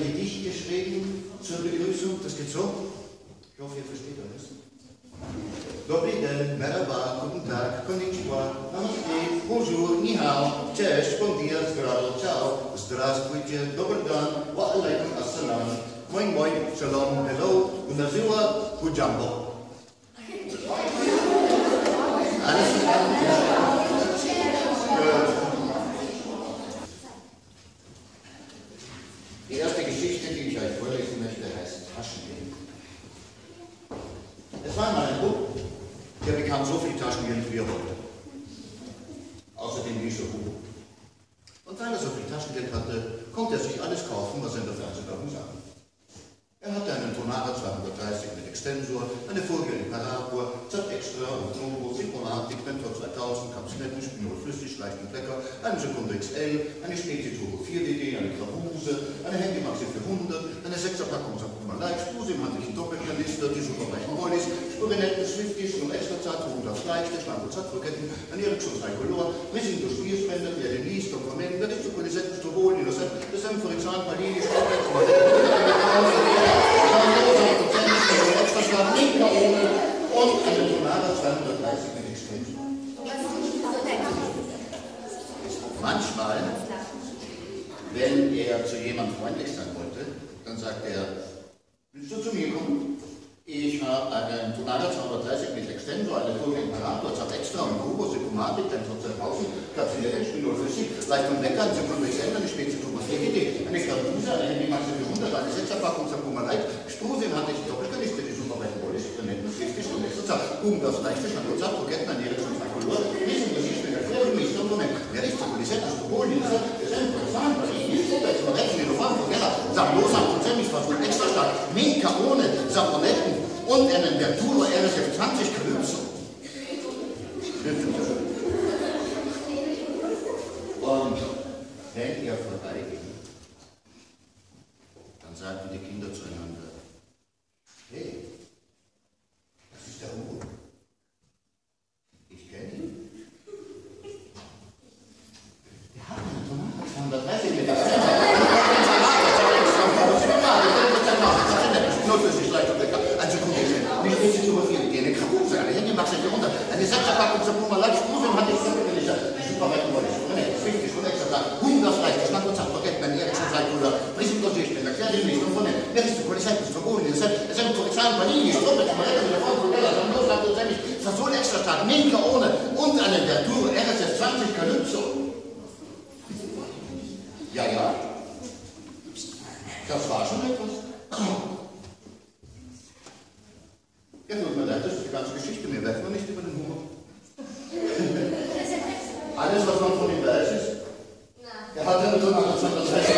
Gedicht geschrieben zur Begrüßung. Das geht so. Ich hoffe, ihr versteht alles. Dobry den, merhaba, guten Tag, konnichiwa, namaste, bonjour, ni hao, cześć, bon dia, zdravo, ciao, здравствуйте, dobry dan, wa alaikum assalam, moin moin, shalom, hello, unaziwa, hujambo. Bekam so viel Taschengeld, wie er wollte. Außerdem ließ er Hugo. Und weil er so viel Taschengeld hatte, konnte er sich alles kaufen, was er in der Fernsehwerbung sah. Er hatte einen Tonara 230 mit Extensor, eine Folie in Parapur, Z Extra und Turbo, Synchromatik, Mentor 2000, Kapsletten, Spinol Flüssig, leichten Trecker, eine Sekunde XL, eine Späti Turbo 4DD, eine Gravuse, eine Handymaxe für 100, eine 6er Packung Sakuma Light, Spuse im handlichen Doppelkanister, die superreichen Rollis, Spurinetten, Swifty, Schnur Extra Zart, 100 leichte, Schlange Zartfloketten, ein Ericsson Tricolor, Rissing durch Spierspänder, der Denise, Komponenten, Berichte, Polisetten, Strovol, Innocent, das Emphorixan, Palini, oben und eine Tonara 230 mit Extension. Manchmal, wenn er zu jemandem freundlich sein wollte, dann sagt er, willst du zu mir kommen? Ich habe einen Tonara 230 mit Extensor, eine Folie Imperator, Zap Extra und Kubo, Sykomatik, dann Totzer Pausen, Kapsel H, Spinol Flüssig, leicht und lecker, eine Sekunde XL, eine Spezie Thomas DGD, eine Gravuse, eine Handymaxe für 100, eine Sechserpackung Sakuma Light, Spruse im handlichen Doppelkanister, die superreichen Rollis, Brunetten, Swifty, Schnur Extra Zap, Buben, das leichte, Schnur Kroketten, ein Ericsson Tricolor, Riesen, das ist der Mist, und Moment, der Richter, Polisetten, Stropol, Linse, Esempio, Zahn, Palini, Stoppet, Floretten, Elefant, Vogella, Sablosa, Prozent, Versuch, extra stark, Minka ohne, Saponetten, und einen Verturo RSF 20 Calypso. Und wenn er vorbeiging, dann sagten die Kinder zueinander, hey, das ist der Hugo. Ich kenne ihn. Der hat eine Tomate 230 mit der also gut, eine Spitze zu viel, eine Krabuse, eine Handymaxe für 100, eine Sechserpackung zum Puma Live, Spruse hatte ich sehr billig, super weit wollte ich, ne, wichtig, schon extra, 100 leicht, Schnapp und Zack, Vergessen, mein Ericsson Zeit oder Riesen und Sicht, erklär dir nicht, und von der, wer ist die Polizei, ist verboten, es sind Polizei, Panini, Struppe, Tomaretten, der Frau, Fogella, Samlos, Abdel Fasol extra Tag, Minka ohne. Und einen Verturo RSS 20 Calypso. Ja, ja. Das war schon etwas. das ist die ganze Geschichte. Wir werfen nicht über den Humor. Alles, was man von ihm weiß, ist, er hat ja nur 1860.